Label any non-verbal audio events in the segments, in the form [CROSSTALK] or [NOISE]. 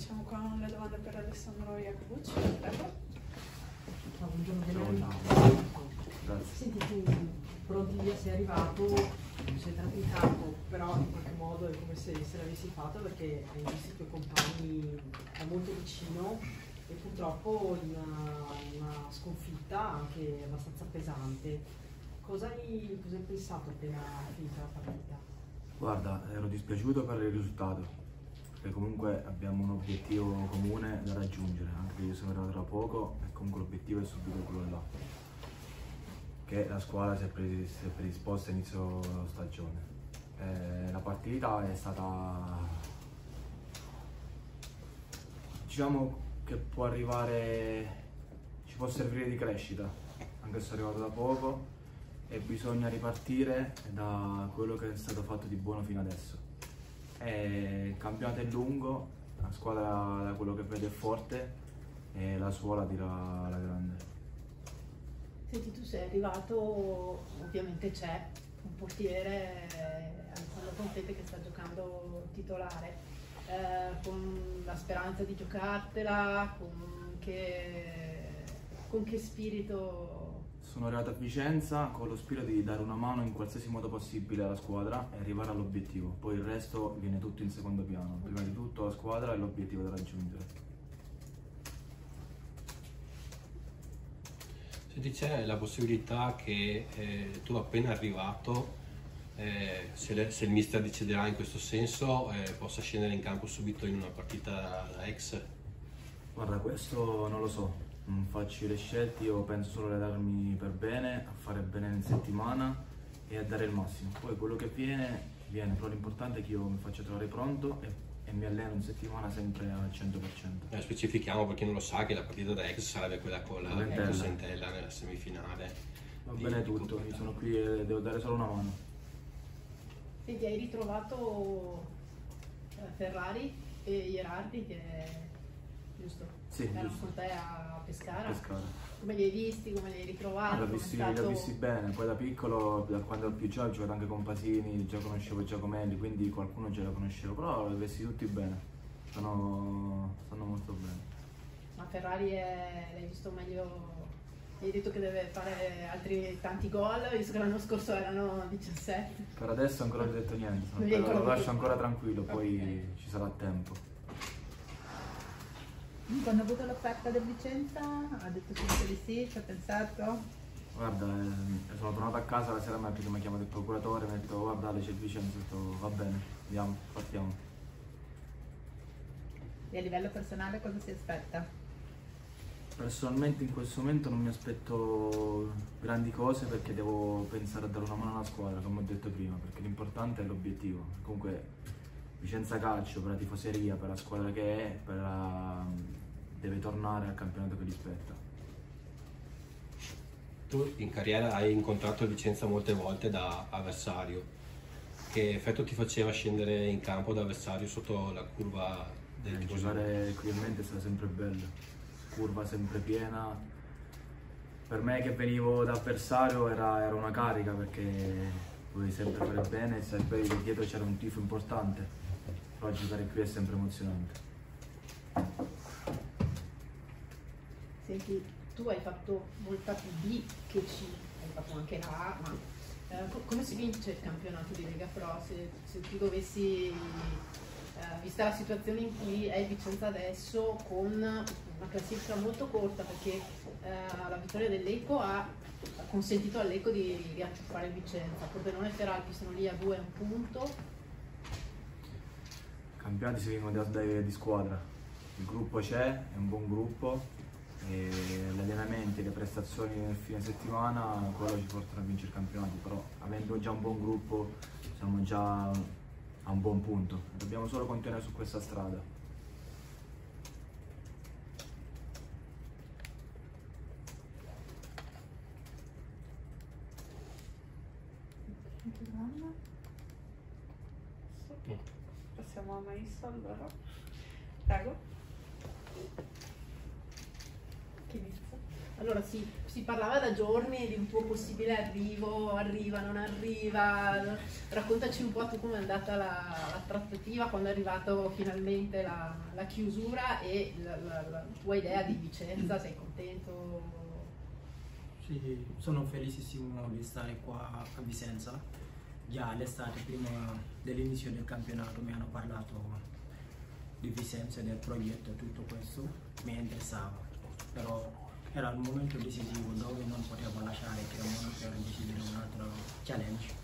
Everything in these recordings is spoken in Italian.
cominciamo con le domande per Alessandro Iacobucci. Prego. buongiorno Buongiorno. Grazie. Senti tu, pronti via, sei arrivato, sei entrato in campo, però in qualche modo è come se, se l'avessi fatto perché hai visto i tuoi compagni da molto vicino e purtroppo in una, una sconfitta anche abbastanza pesante. Cosa hai, cosa hai pensato appena finita la partita? Guarda, ero dispiaciuto per il risultato, perché comunque abbiamo un obiettivo comune da raggiungere, anche se io sono arrivato da poco e comunque l'obiettivo è subito quello là, che la squadra si è, predisposta all'inizio stagione. Eh, la partita è stata, diciamo che può arrivare, ci può servire di crescita, anche se sono arrivato da poco e bisogna ripartire da quello che è stato fatto di buono fino adesso. E il campionato è lungo, la squadra da quello che vedo è forte e la sua la dirà la grande. Senti, tu sei arrivato, ovviamente c'è un portiere, Alessandro Pontete, che sta giocando titolare, eh, con la speranza di giocartela, con che, con che spirito sono arrivato a Vicenza con lo spirito di dare una mano in qualsiasi modo possibile alla squadra e arrivare all'obiettivo. Poi il resto viene tutto in secondo piano. Prima di tutto la squadra e l'obiettivo da raggiungere. Senti, c'è la possibilità che eh, tu appena arrivato, eh, se, le, se, il mister deciderà in questo senso, eh, possa scendere in campo subito in una partita da ex? Guarda, questo non lo so non faccio le scelte, io penso solo ad allenarmi per bene, a fare bene in settimana e a dare il massimo. Poi quello che viene, viene, però l'importante è che io mi faccia trovare pronto e, e mi alleno in settimana sempre al 100%. Eh, specifichiamo per chi non lo sa che la partita da ex sarebbe quella con la Sentella nella semifinale. Va bene tutto, io sono qui e devo dare solo una mano. Senti, hai ritrovato eh, Ferrari e Gerardi che giusto? Sì, erano giusto. con te a Pescara. Pescara. Come li hai visti, come li hai ritrovati? Li ho visti, stato... visti bene, poi da piccolo, da quando ero più giovane, ho giocato anche con Pasini, già conoscevo Giacomelli, quindi qualcuno già lo conoscevo, però li ho visti tutti bene, stanno, stanno molto bene. Ma Ferrari è, l'hai visto meglio gli hai detto che deve fare altri tanti gol, visto che l'anno scorso erano 17. Per adesso ancora non ho detto niente, lo lascio ancora tranquillo, poi okay. ci sarà tempo. Quando ha avuto l'offerta del Vicenza ha detto subito di sì, ci ha pensato? Guarda, eh, sono tornato a casa la sera prima che mi ha chiamato il procuratore mi ha detto guardate c'è il Vicenza, ho detto va bene, andiamo, partiamo. E a livello personale cosa si aspetta? Personalmente in questo momento non mi aspetto grandi cose perché devo pensare a dare una mano alla squadra, come ho detto prima, perché l'importante è l'obiettivo. Comunque Vicenza Calcio per la tifoseria, per la squadra che è, la... deve tornare al campionato che gli spetta. Tu in carriera hai incontrato Vicenza molte volte da avversario. Che effetto ti faceva scendere in campo da avversario sotto la curva del eh, Giocare qui in mente sarà sempre bello, curva sempre piena. Per me che venivo da avversario era, era una carica perché dovevi sempre fare bene e sapevi che dietro c'era un tifo importante però giocare qui è sempre emozionante. Senti, tu hai fatto molta più B che C, hai fatto anche la A, ma eh, come si vince il campionato di Lega Pro? Se, se tu dovessi, eh, vista la situazione in cui è Vicenza adesso, con una classifica molto corta perché eh, la vittoria dell'Eco ha, consentito all'Eco di riacciuffare Vicenza, Pordenone e Feralpi sono lì a due a un punto, campionati si vincono di, di squadra, il gruppo c'è, è un buon gruppo e gli allenamenti, le prestazioni nel fine settimana, quello ci portano a vincere i campionati, però avendo già un buon gruppo siamo già a un buon punto, dobbiamo solo continuare su questa strada. passiamo a Maissa allora. Prego. Chi inizia? Allora sì, si parlava da giorni di un tuo possibile arrivo, arriva, non arriva. Raccontaci un po' tu come è andata la, la trattativa quando è arrivato finalmente la, la chiusura e la, la- tua idea di Vicenza, sei contento? Sì, sono felicissimo di stare qua a Vicenza. Già l'estate, prima dell'inizio del campionato, mi hanno parlato di Vicenza, del progetto, tutto questo mi interessava. Però era il momento decisivo dove non potevo lasciare Cremona per decidere un altro challenge.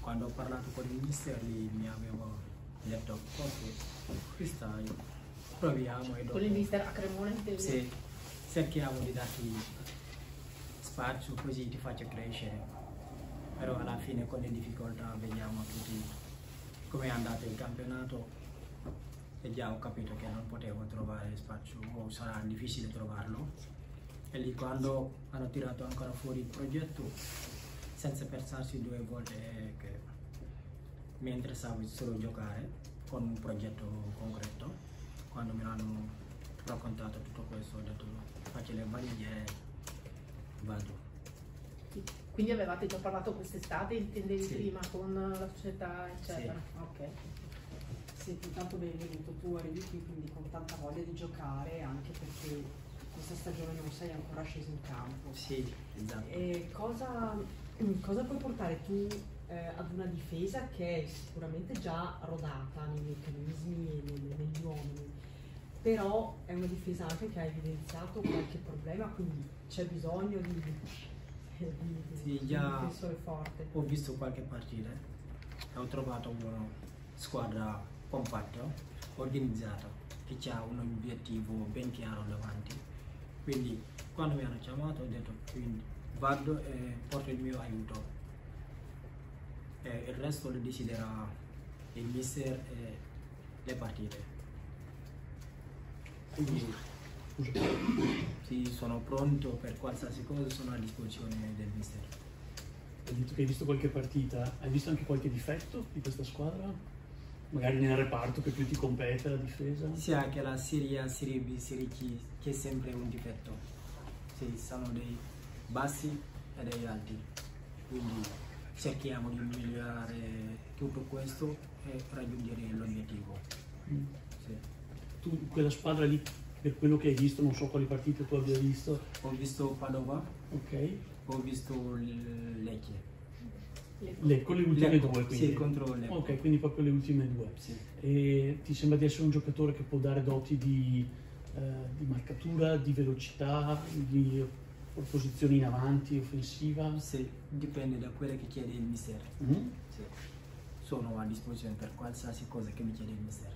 Quando ho parlato con il mister lì mi avevo detto ok, qui stai, proviamo e dopo... Con il mister a Cremona intendi? Sì, cerchiamo di darti spazio così ti faccio crescere. Però alla fine con le difficoltà vediamo tutti come è andato il campionato e già ho capito che non potevo trovare spazio o sarà difficile trovarlo. E lì quando hanno tirato ancora fuori il progetto, senza pensarsi due volte che mi interessava solo giocare con un progetto concreto, quando mi hanno raccontato tutto questo ho detto faccio le valigie e vado. Quindi avevate già parlato quest'estate, intendevi Sì. prima con la società, eccetera. Ok. Senti, intanto benvenuto, tu arrivi qui quindi con tanta voglia di giocare anche perché questa stagione non sei ancora sceso in campo. Sì, esatto. E cosa, cosa puoi portare tu eh, ad una difesa che è sicuramente già rodata nei meccanismi e negli uomini, però è una difesa anche che ha evidenziato qualche problema, quindi c'è bisogno di, di, di- Sì, di un difensore forte. Ho visto qualche partita e ho trovato una squadra compatta, organizzata, che ha un obiettivo ben chiaro davanti. Quindi quando mi hanno chiamato ho detto quindi vado e porto il mio aiuto. E il resto lo deciderà il mister e le partite. Quindi sì, sono pronto per qualsiasi cosa, sono a disposizione del mister. Hai detto che hai visto qualche partita, hai visto anche qualche difetto di questa squadra? Magari nel reparto che più ti compete la difesa? sia che la Serie A, Serie B, Serie C c'è sempre un difetto. Sì, sono dei bassi e dei alti. Quindi cerchiamo di migliorare tutto questo e raggiungere l'obiettivo. Mm. Sì. Tu, quella squadra lì, per quello che hai visto, non so quali partite tu abbia visto, Ho visto Padova, ok? ho visto Lecce. Le, con le ultime Lecco, due, quindi. Sì, contro Lecco. Ok, quindi proprio le ultime due. Sì. E ti sembra di essere un giocatore che può dare doti di, eh, di marcatura, di velocità, di posizioni in avanti, offensiva? Sì, dipende da quello che chiede il mister. Mm? Sì. Sono a disposizione per qualsiasi cosa che mi chiede il mister.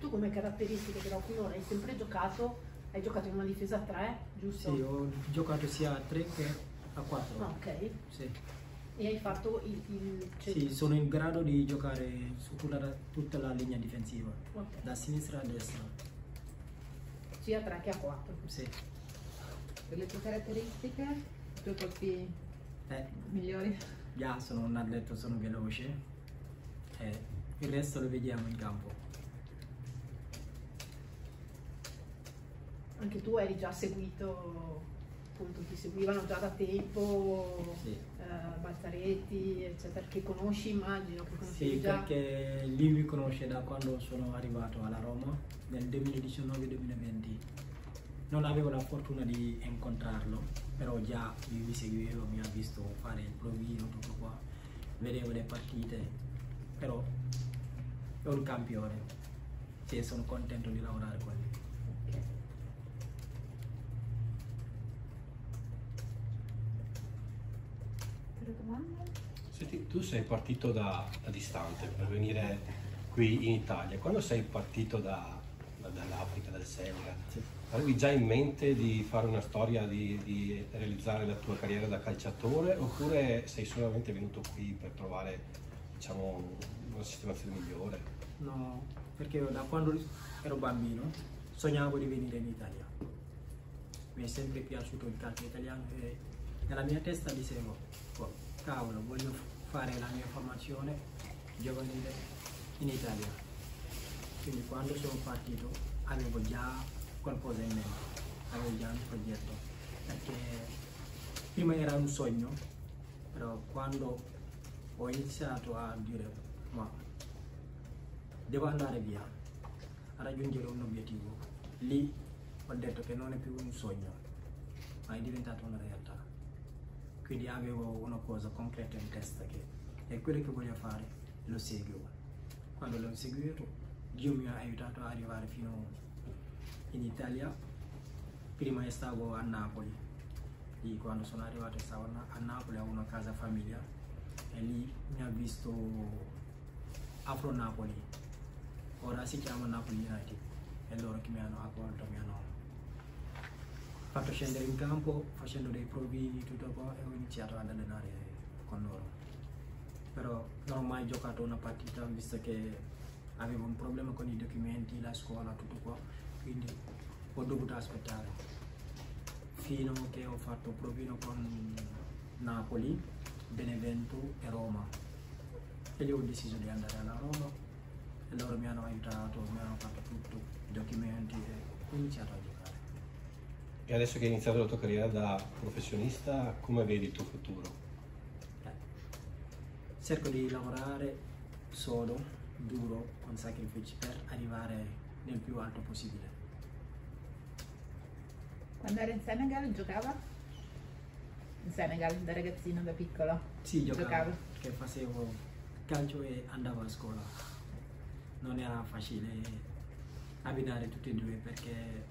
Tu come caratteristiche però finora hai sempre giocato, hai giocato in una difesa a 3, giusto? Sì, ho giocato sia a 3 che a 4. Ah, ok. Sì. E hai fatto il... il cioè- Sì, sono in grado di giocare su tutta la, tutta la linea difensiva, ok. da sinistra a destra. Sia a 3 che a 4. Sì. Per le tue caratteristiche, i tuoi colpi Eh, migliori? già sono un atleta, sono veloce e il resto lo vediamo in campo. Anche tu eri già seguito, appunto ti seguivano già da tempo, Sì. eh, Balzaretti, eccetera, che conosci immagino, che conosci Sì, già. perché lui mi conosce da quando sono arrivato alla Roma nel 2019-2020. Non avevo la fortuna di incontrarlo, però già lui mi seguiva, mi ha visto fare il provino, tutto qua, vedevo le partite, però è un campione. Sì, sono contento di lavorare con lui. Ok. Per domande? Senti, tu sei partito da, da distante per venire qui in Italia. Quando sei partito da- da- dall'Africa, dal Senegal, Sì. avevi già in mente di fare una storia, di, di realizzare la tua carriera da calciatore oppure sei solamente venuto qui per trovare diciamo, una sistemazione migliore? No, perché da quando ero bambino sognavo di venire in Italia. Mi è sempre piaciuto il calcio italiano e nella mia testa dicevo, "Oh, cavolo, voglio fare la mia formazione giovanile in Italia. Quindi quando sono partito avevo già qualcosa in mente, avevo già un progetto, perché prima era un sogno, però quando ho iniziato a dire ma devo andare via a raggiungere un obiettivo, lì ho detto che non è più un sogno, ma è diventato una realtà. Quindi avevo una cosa concreta in testa che è quello che voglio fare, lo seguo. Quando l'ho seguito, Dio mi ha aiutato ad arrivare fino in Italia. Prima stavo a Napoli, lì quando sono arrivato stavo a Na- a Napoli, avevo una casa famiglia e lì mi ha visto Afro Napoli, ora si chiama Napoli United e loro che mi hanno accolto, mi hanno fatto scendere in campo facendo dei provini tutto qua e ho iniziato ad allenare con loro. Però non ho mai giocato una partita visto che avevo un problema con i documenti, la scuola, tutto qua, quindi ho dovuto aspettare fino a che ho fatto provino con Napoli, Benevento e Roma. E lì ho deciso di andare alla Roma e loro mi hanno aiutato, mi hanno fatto tutto, i documenti e ho iniziato a giocare. E adesso che hai iniziato la tua carriera da professionista, come vedi il tuo futuro? Cerco di lavorare sodo, duro, con sacrifici per arrivare nel più alto possibile. Quando era in Senegal giocava? In Senegal, da ragazzino, da piccolo. Sì, giocavo, Giocavi? perché facevo calcio e andavo a scuola. Non era facile abbinare tutti e due perché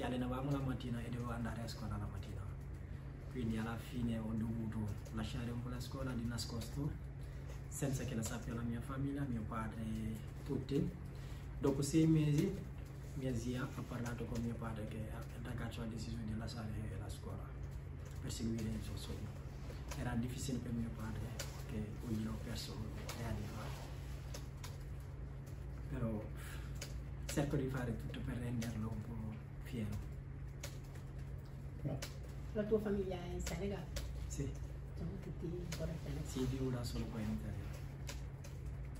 ci allenavamo la mattina e dovevo andare a scuola la mattina. Quindi alla fine ho dovuto lasciare un po' la scuola di nascosto senza che la sappia la mia famiglia, mio padre, tutti. Dopo sei mesi mia zia ha parlato con mio padre che il ragazzo ha deciso di lasciare la scuola per seguire il suo sogno. Era difficile per mio padre che oggi perso tre anni. Però cerco di fare tutto per renderlo un po' fiero. La tua famiglia è in Senegal? Sì, Sono tutti ancora in Senegal. sì, vivo da solo qua in Italia.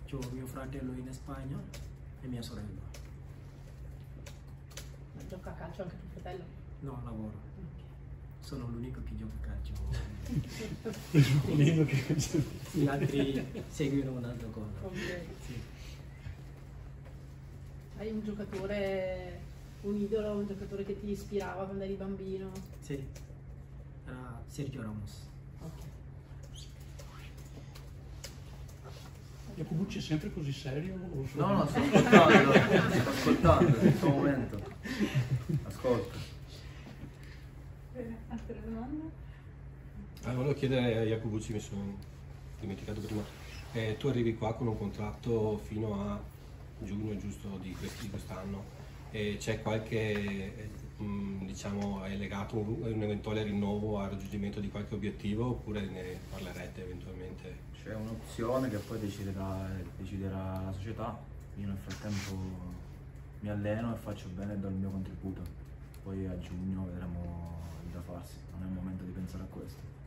C'ho mio fratello in Spagna e mia sorella. Ma gioca a calcio anche tuo fratello? No, lavoro. Sono l'unico che gioca a calcio. [LAUGHS] Presupponendo che Gli altri seguono un'altra cosa. Ok. Sì. Hai un giocatore, un idolo, un giocatore che ti ispirava quando eri bambino? Sì, era Sergio Ramos. Ok. Jacobucci è sempre così serio? No, no, sto ascoltando, sto ascoltando in questo momento. Ascolta. Bene, altre domande? Ah, volevo chiedere a Jacobucci, mi sono dimenticato prima, Eh, tu arrivi qua con un contratto fino a giugno giusto di, quest'anno c'è qualche, eh, mh, diciamo, hai legato un, un eventuale rinnovo al raggiungimento di qualche obiettivo oppure ne parlerete eventualmente? C'è un'opzione che poi deciderà, deciderà la società. Io nel frattempo mi alleno e faccio bene e do il mio contributo. Poi a giugno vedremo da farsi. Non è il momento di pensare a questo.